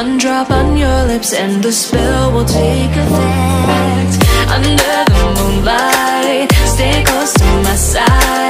One drop on your lips and the spell will take effect. Under the moonlight, stay close to my side.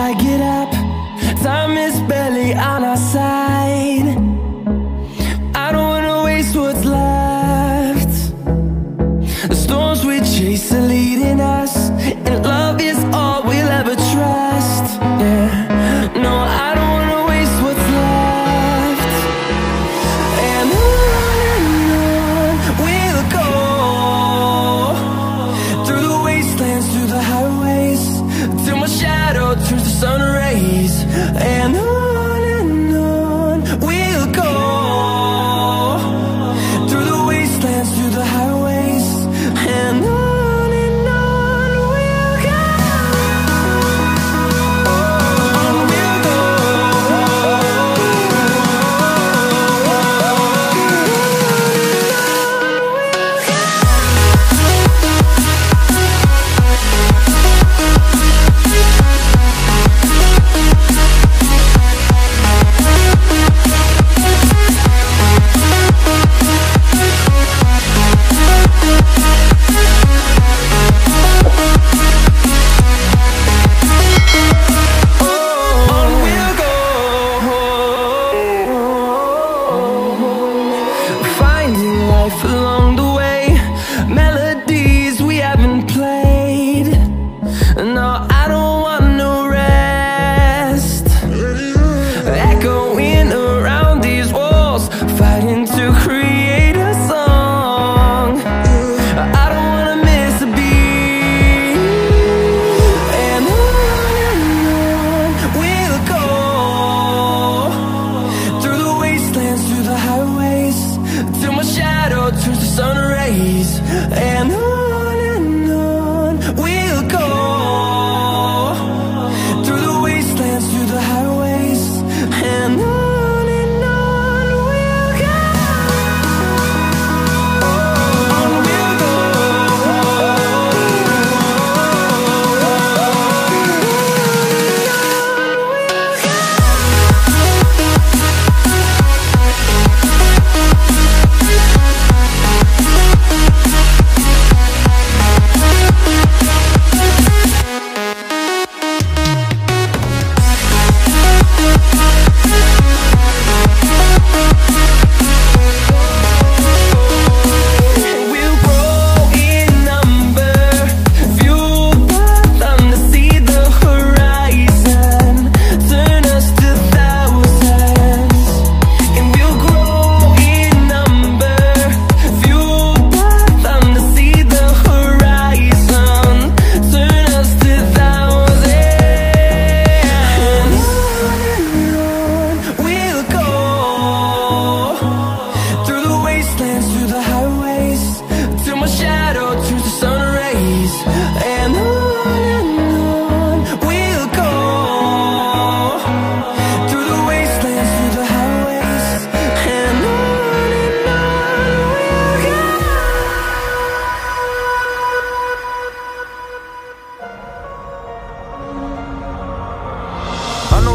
I get out?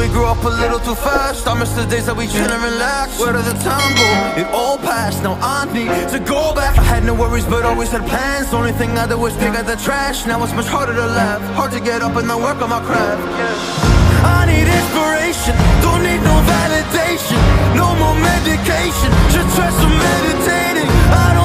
We grew up a little too fast. I miss the days that we chill and relax. Where did the time go? It all passed. Now I need to go back. I had no worries, but always had plans. Only thing I did was pick at the trash. Now it's much harder to laugh. Hard to get up and then work on my craft. I need inspiration. Don't need no validation. No more medication. Just try some meditating. I don't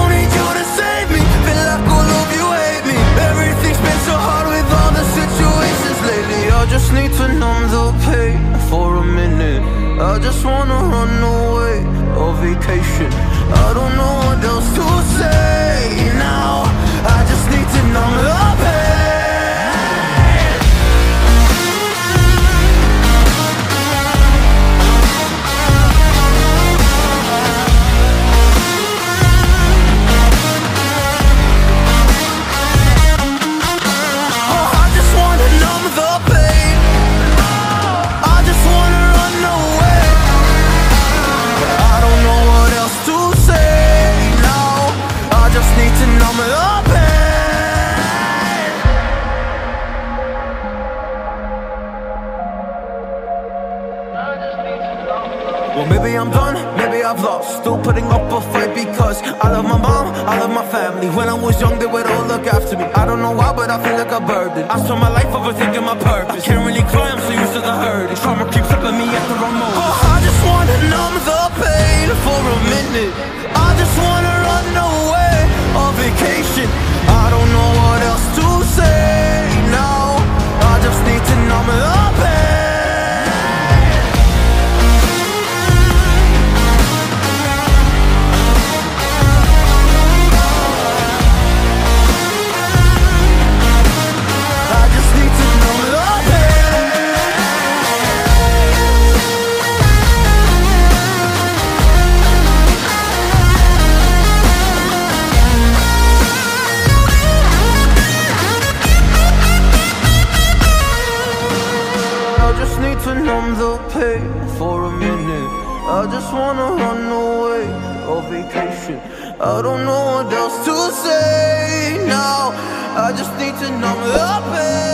I don't know Well, maybe I'm done, maybe I've lost. Still putting up a fight because I love my mom, I love my family. When I was young, they would all look after me. I don't know why, but I feel like a burden. I spend my life overthinking my purpose. I can't really cry, I'm so used to the hurt. Trauma keeps up me at the wrong moment. Oh, I just wanna numb the pain for a minute. I just wanna run away on vacation. To numb the pain.